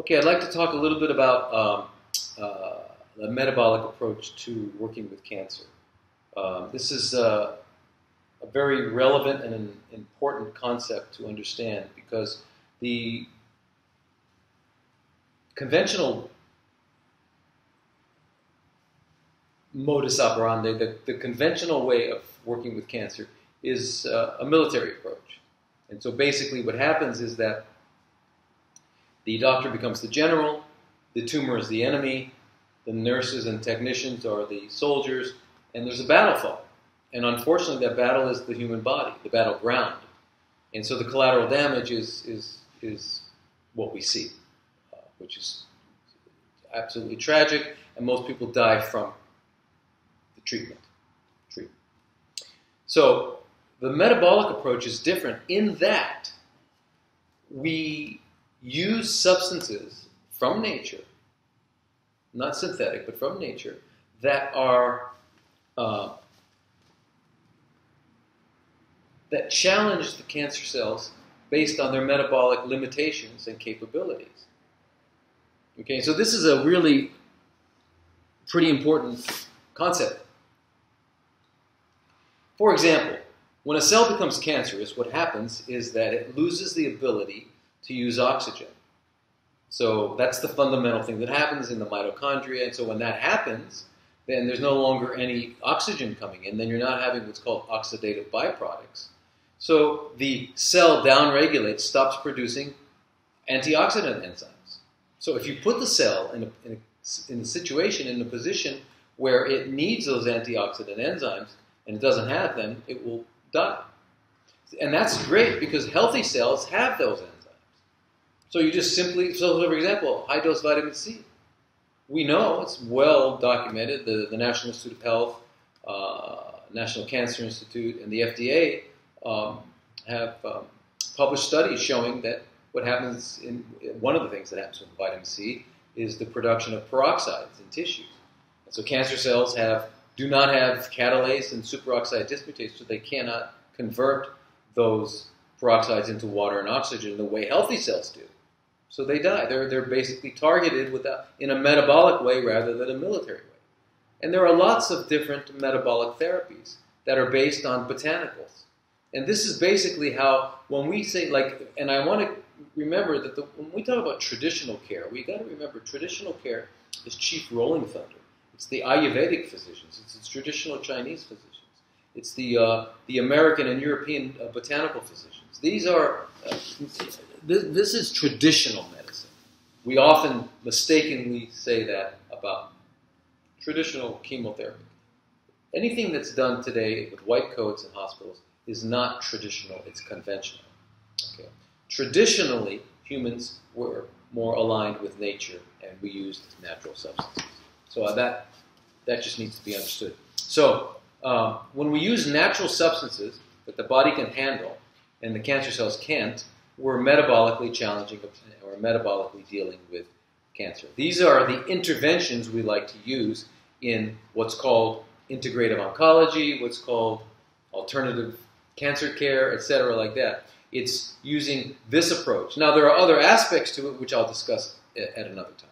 Okay, I'd like to talk a little bit about um, uh, the metabolic approach to working with cancer. Um, this is uh, a very relevant and an important concept to understand because the conventional modus operandi, the, the conventional way of working with cancer, is uh, a military approach. And so basically, what happens is that the doctor becomes the general, the tumor is the enemy, the nurses and technicians are the soldiers, and there's a battle fought. And unfortunately, that battle is the human body, the battleground. And so the collateral damage is, is, is what we see, uh, which is absolutely tragic, and most people die from the treatment. treatment. So the metabolic approach is different in that we use substances from nature, not synthetic, but from nature, that are uh, that challenge the cancer cells based on their metabolic limitations and capabilities. Okay, so this is a really pretty important concept. For example, when a cell becomes cancerous, what happens is that it loses the ability to use oxygen. So that's the fundamental thing that happens in the mitochondria. And so when that happens, then there's no longer any oxygen coming in. Then you're not having what's called oxidative byproducts. So the cell downregulates, stops producing antioxidant enzymes. So if you put the cell in a, in a, in a situation, in a position where it needs those antioxidant enzymes and it doesn't have them, it will die. And that's great because healthy cells have those enzymes. So you just simply, so for example, high dose vitamin C. We know it's well documented. The, the National Institute of Health, uh, National Cancer Institute, and the FDA um, have um, published studies showing that what happens in one of the things that happens with vitamin C is the production of peroxides in tissues. And so cancer cells have do not have catalase and superoxide dismutase, so they cannot convert those peroxides into water and oxygen the way healthy cells do. So they die. They're, they're basically targeted in a metabolic way rather than a military way. And there are lots of different metabolic therapies that are based on botanicals. And this is basically how, when we say, like, and I want to remember that the, when we talk about traditional care, we got to remember traditional care is chief rolling thunder. It's the Ayurvedic physicians, it's the traditional Chinese physicians, it's the, uh, the American and European uh, botanical physicians. These are uh, this, this is traditional medicine. We often mistakenly say that about traditional chemotherapy. Anything that's done today with white coats in hospitals is not traditional, it's conventional. Okay. Traditionally, humans were more aligned with nature and we used natural substances. So uh, that, that just needs to be understood. So um, when we use natural substances that the body can handle and the cancer cells can't, we're metabolically challenging or metabolically dealing with cancer. These are the interventions we like to use in what's called integrative oncology, what's called alternative cancer care, etc., like that. It's using this approach. Now, there are other aspects to it which I'll discuss at another time.